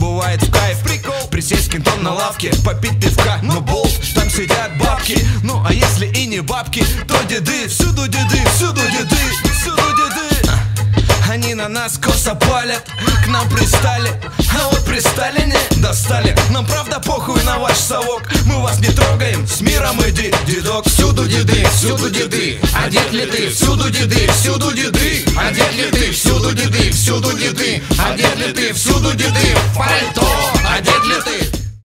бывает в кайф. Прикол, присесть кентом на лавке, попить пивка. Но болт, там сидят бабки. Ну а если и не бабки, то деды. Всюду деды, всюду деды, всюду деды. Они на нас косо палят, к нам пристали. А вот при Сталине достали. Нам правда похуй на ваш совок. Мы вас не трогаем, с миром иди, дедок. Всюду деды, всюду деды. Одет ли ты, всюду деды, всюду деды. Одет ли ты, всюду деды, всюду деды. Одет ли ты, всюду деды. В